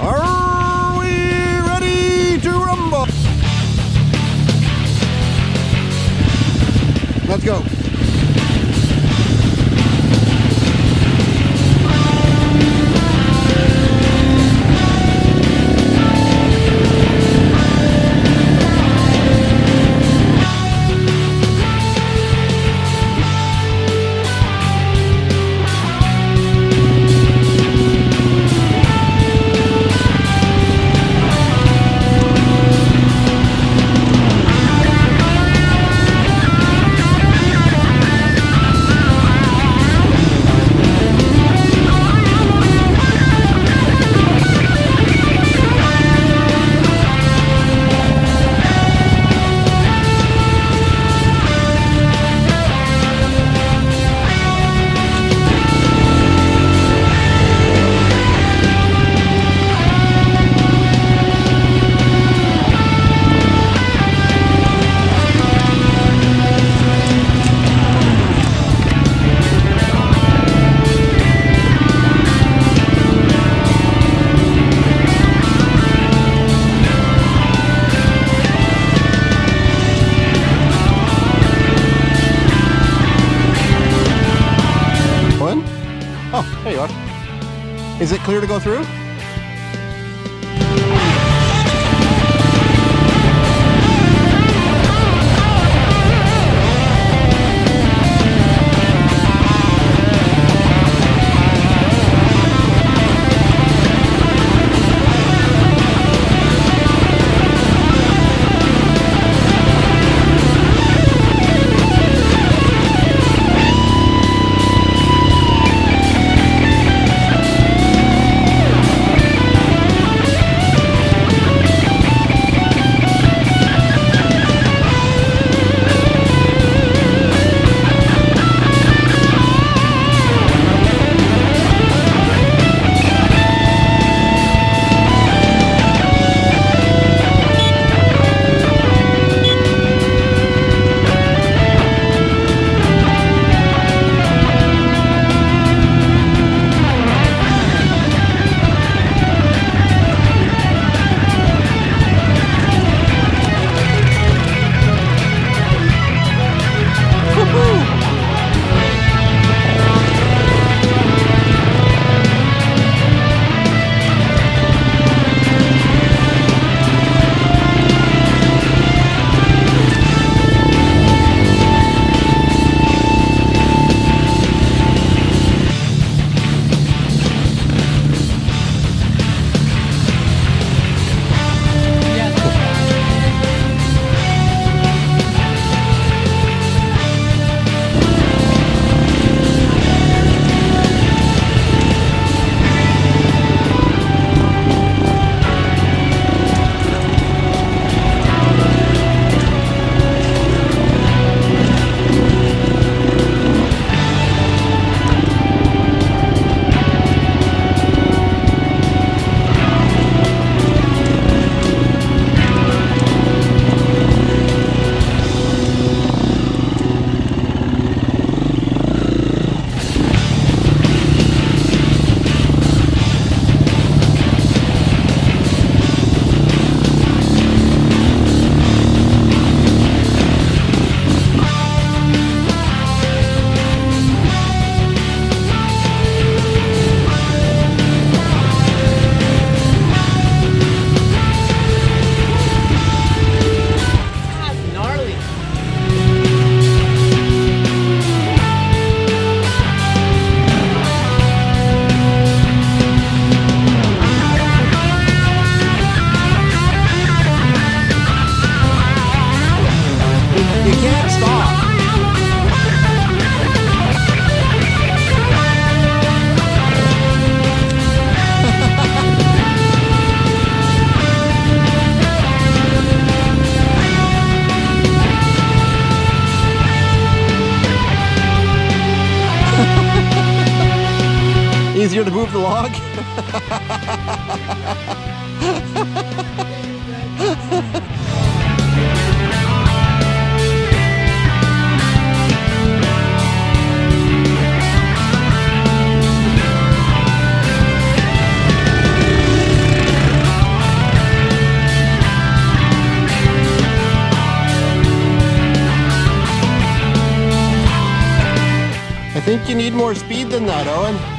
Are we ready to rumble? Let's go. Oh, there you are. Is it clear to go through? Easier to move the log? think you need more speed than that, Owen.